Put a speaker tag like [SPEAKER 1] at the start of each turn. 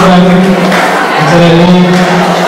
[SPEAKER 1] por aquí. Muchas gracias.